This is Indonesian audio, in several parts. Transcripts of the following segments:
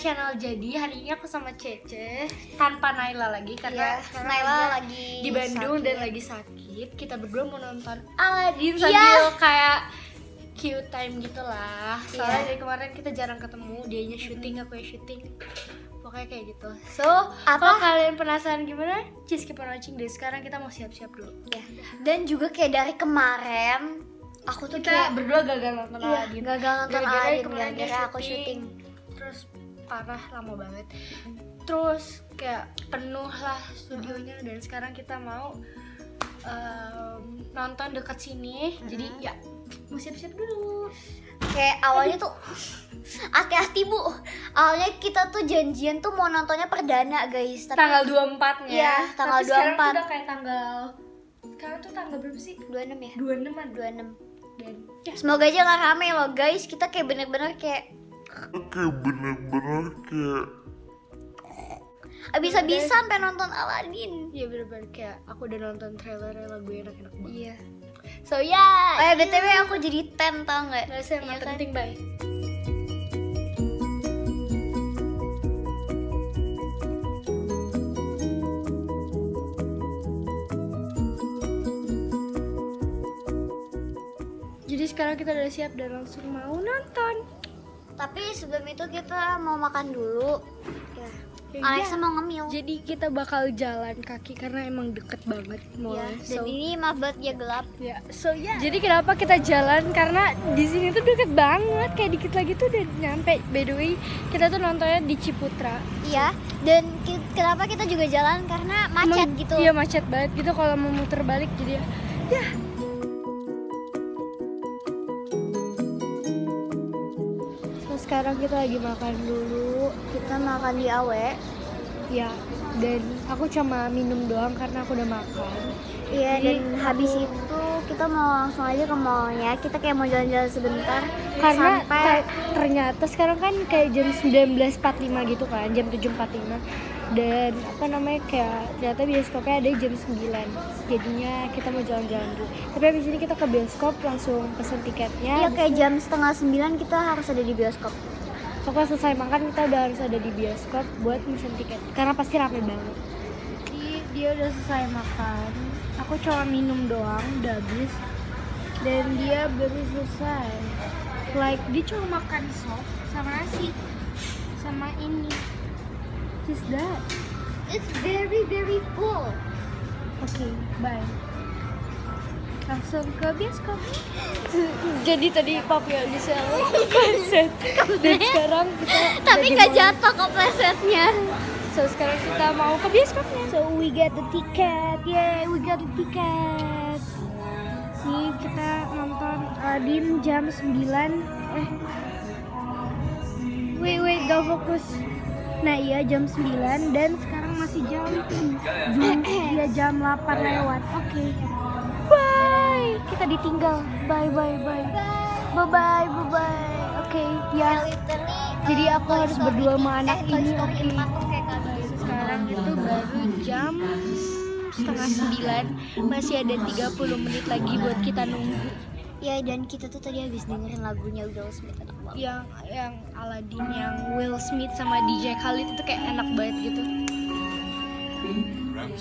channel jadi hari ini aku sama Cece tanpa Naila lagi karena Iya, sekarang Naila lagi di Bandung sakit. dan lagi sakit. Kita berdua mau nonton Aladdin Iya. sambil kayak cute time gitu lah. Soalnya Iya. dari kemarin kita jarang ketemu, dianya syuting, aku yang syuting. Pokoknya kayak gitu. So, Apa? kalau kalian penasaran gimana? Just keep on watching deh. Sekarang kita mau siap-siap dulu. Ya. Dan juga kayak dari kemarin aku tuh Kita kayak berdua gagal nonton iya, Aladdin. gagal nonton Aladdin kemarin gara-gara aku syuting. Parah lama banget terus kayak penuh lah studionya dan sekarang kita mau em, nonton dekat sini jadi ya mau siap-siap dulu Kayak awalnya tuh hati-hati bu. Awalnya kita tuh janjian tuh mau nontonnya perdana guys. Tapi tanggal 24 nya Iya, tanggal Tapi sekarang 24. tuh udah kayak tanggal sekarang tuh tanggal berapa sih 26 ya. 26 an 26. dan ya Semoga aja gak rame loh guys. Kita kayak bener-bener kayak Oke bener-bener kayak abis-abisan pengen nonton Aladdin. ya bener-bener kayak aku udah nonton trailernya lagu enak-enak banget Iya. so ya Oh ya btw aku jadi ten tau nggak? Gak usah, Iya nggak kan? penting, bye. Jadi sekarang kita udah siap dan langsung mau nonton. Tapi sebelum itu kita mau makan dulu. Ya. Ya, Alexa iya. mau ngemil. Jadi kita bakal jalan kaki karena emang deket banget Ya, mallnya. dan So, ini maaf banget ya gelap. ya, so ya. Jadi kenapa kita jalan? Karena di sini tuh deket banget. Kayak dikit lagi tuh udah nyampe. By the way, kita tuh nontonnya di Ciputra. Iya. Dan ki- kenapa kita juga jalan karena macet Emang- gitu. Iya macet banget gitu kalau mau muter balik jadi ya. Sekarang kita lagi makan dulu. Kita makan di Awe. Ya, dan aku cuma minum doang karena aku udah makan. Iya, Jadi dan aku- habis itu kita mau langsung aja ke mallnya. Kita kayak mau jalan-jalan sebentar. Karena sampai ter- ternyata sekarang kan kayak jam 19.45 gitu kan, jam 7.45 dan apa namanya kayak ternyata bioskopnya ada jam 9 jadinya kita mau jalan-jalan dulu. Tapi habis ini kita ke bioskop langsung pesen tiketnya. Iya kayak jam setengah sembilan kita harus ada di bioskop. pokoknya selesai makan kita udah harus ada di bioskop buat pesen tiket. Karena pasti rame banget. Jadi dia udah selesai makan. Aku cuma minum doang udah habis. Dan dia baru selesai. Like dia cuma makan sop sama nasi. Sama ini just that? It's very very full. oke bye. Langsung ke bioskop jadi tadi papi yang bisa set dan sekarang kita Tapi nggak jatuh keplesetnya. so sekarang kita mau ke bioskopnya so we get the ticket. Yay we got the ticket. Nih kita nonton Aladdin jam 9 eh. Wait wait gak fokus nah iya jam 9 dan sekarang masih jam jam ya jam 8 lewat. Oke. Bye. Kita ditinggal. Bye bye bye. Bye bye bye bye oke ya. Jadi aku harus berdua sama anak ini, oke. sekarang itu baru jam setengah sembilan. Masih ada 30 menit lagi buat kita nunggu. Ya dan kita tuh tadi habis dengerin lagunya Will Smith. Yang yang Aladdin yang Will Smith sama DJ Khalid itu kayak enak banget gitu.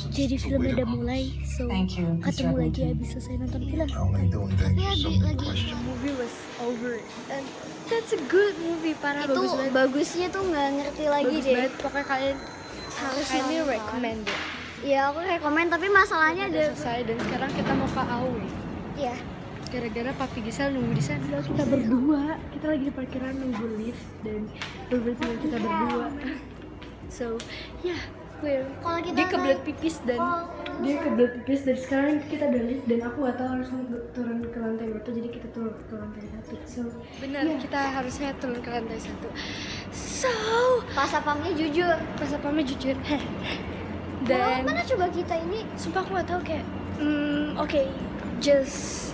Jadi filmnya udah mulai so Thank you, Mr. ketemu lagi habis selesai nonton film. Things Tapi for lagi. lagi movie was over. And that's a good movie parah itu bagus banget. bagusnya tuh nggak ngerti lagi bagus deh. banget pokoknya kalian Harus highly nonton. recommend it. Ya aku rekomen tapi masalahnya ada selesai dan sekarang kita mau ke AW ya gara-gara papi Gisel nunggu di sana. Kita berdua kita lagi di parkiran nunggu lift dan tinggal kita berdua. So ya Kalau kita dia kebelet pipis dan Oh. dia kebelet pipis dan sekarang kita udah lift dan aku gak tahu harus turun ke lantai berapa jadi kita turun ke lantai satu. So benar kita harusnya turun ke lantai satu. So pas apamnya jujur. pas apanya jujur. Dan dan mana coba kita ini? sumpah aku gak tahu kayak hmm, oke just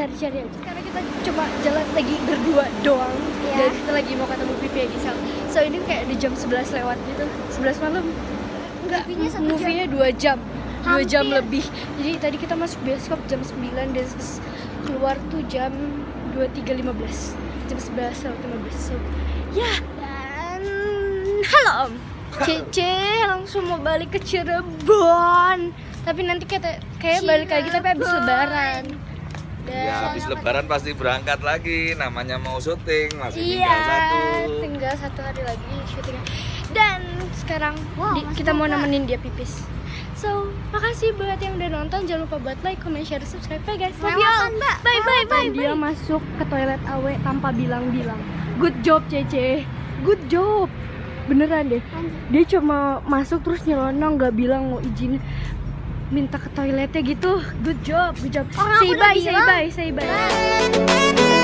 cari-cari aja. Karena kita cuma jalan lagi berdua doang. Iya. dan kita lagi mau ketemu pipi ya Gisel. So ini kayak di jam 11 lewat gitu. 11 malam. Enggak Movie-nya satu jam. movie-nya 2 jam 2 jam lebih. Jadi tadi kita masuk bioskop jam 9 dan keluar tuh jam 23.15 jam 11 lewat 15 so ya. Dan halo om. Cece langsung mau balik ke Cirebon. Tapi nanti kayak kayak balik lagi tapi habis lebaran Ya habis lebaran pasti berangkat lagi namanya mau syuting masih Iya, tinggal satu. tinggal satu hari lagi syutingnya. Dan sekarang Wow, di- kita mau nemenin dia pipis. So, makasih buat yang udah nonton. Jangan lupa buat like, comment, share, subscribe. Bye guys. Love you all. Bye bye bye. Lewatan. Dia masuk ke toilet awe tanpa bilang-bilang. Good job, Cece. Good job. Beneran deh. Dia cuma masuk terus nyelonong nggak bilang mau izin minta ke toiletnya gitu. Good job, good job. Orang say bye, say bye, say. Bye.